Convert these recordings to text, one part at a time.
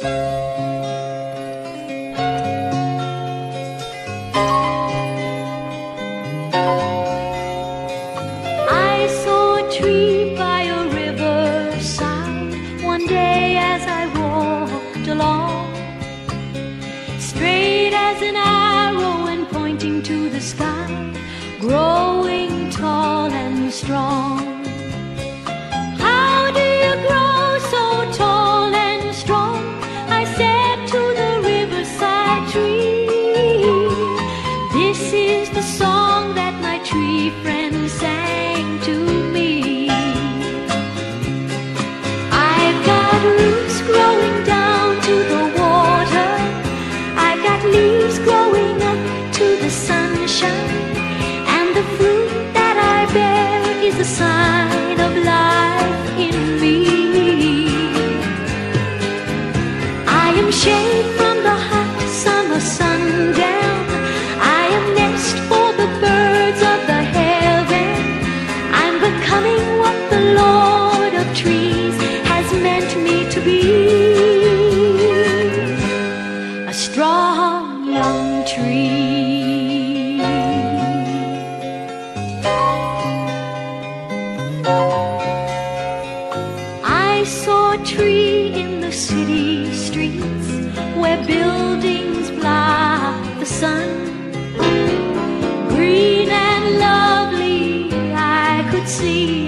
I saw a tree by a riverside one day as I walked along, straight as an arrow and pointing to the sky, growing tall and strong. Tree friend sang to me. I've got roots growing down to the water. I've got leaves growing up to the sunshine. And the fruit that I bear is a sign to be. A strong young tree. I saw a tree in the city streets where buildings block the sun. Green and lovely, I could see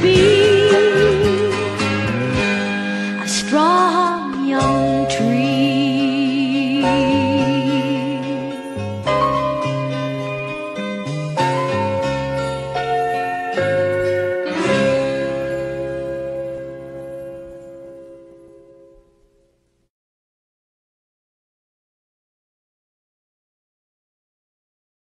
be